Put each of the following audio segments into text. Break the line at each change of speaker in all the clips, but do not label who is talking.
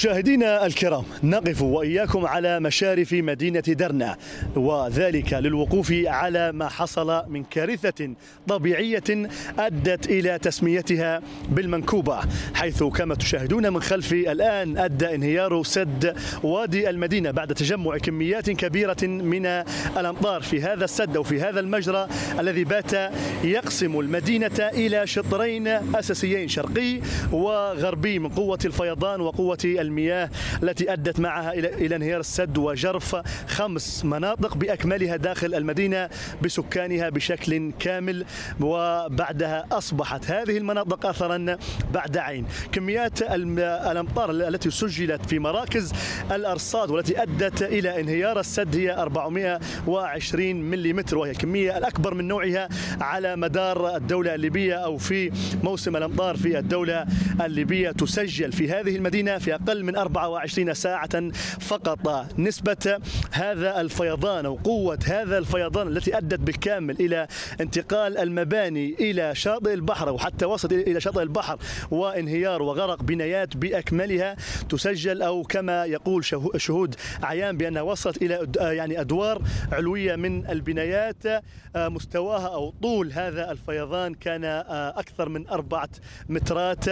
مشاهدينا الكرام نقف وإياكم على مشارف مدينة درنا وذلك للوقوف على ما حصل من كارثة طبيعية أدت إلى تسميتها بالمنكوبة حيث كما تشاهدون من خلفي الآن أدى انهيار سد وادي المدينة بعد تجمع كميات كبيرة من الأمطار في هذا السد أو في هذا المجرى الذي بات يقسم المدينة إلى شطرين أساسيين شرقي وغربي من قوة الفيضان وقوة المياه التي أدت معها إلى انهيار السد وجرف خمس مناطق بأكملها داخل المدينة بسكانها بشكل كامل وبعدها أصبحت هذه المناطق اثرا بعد عين. كميات الأمطار التي سجلت في مراكز الأرصاد والتي أدت إلى انهيار السد هي 420 ملم وهي الكميه الأكبر من نوعها على مدار الدولة الليبية أو في موسم الأمطار في الدولة الليبية تسجل في هذه المدينة في أقل من 24 ساعة فقط. نسبة هذا الفيضان أو قوة هذا الفيضان التي أدت بالكامل إلى انتقال المباني إلى شاطئ البحر وحتى وصلت إلى شاطئ البحر وانهيار وغرق بنايات بأكملها تسجل أو كما يقول شهود عيان بأنها وصلت إلى يعني أدوار علوية من البنايات. مستواها أو طول هذا الفيضان كان أكثر من أربعة مترات.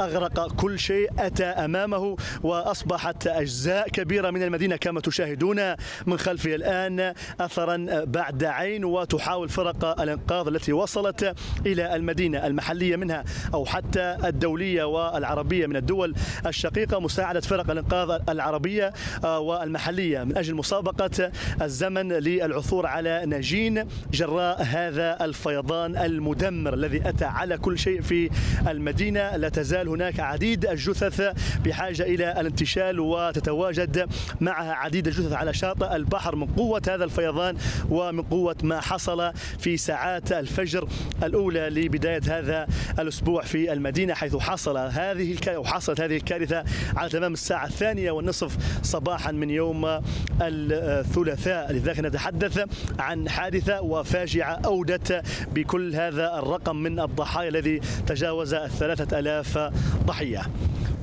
أغرق كل شيء أتى أمامه وأصبحت أجزاء كبيرة من المدينة كما تشاهدون من خلفي الآن اثرا بعد عين وتحاول فرق الإنقاذ التي وصلت إلى المدينة المحلية منها أو حتى الدولية والعربية من الدول الشقيقة مساعدة فرق الإنقاذ العربية والمحلية. من أجل مسابقة الزمن للعثور على نجين جراء هذا الفيضان المدمر الذي أتى على كل شيء في المدينة لا تزال هناك عديد الجثث بحاجة إلى الانتشال وتتواجد معها عديد الجثث على شاطئ البحر من قوة هذا الفيضان ومن قوة ما حصل في ساعات الفجر الأولى لبداية هذا الأسبوع في المدينة حيث حصل هذه أو حصلت هذه الكارثة على تمام الساعة الثانية والنصف صباحا من يوم الثلاثاء. لذلك نتحدث عن حادثة وفاجعة أودت بكل هذا الرقم من الضحايا الذي تجاوز الثلاثة ألاف ضحية.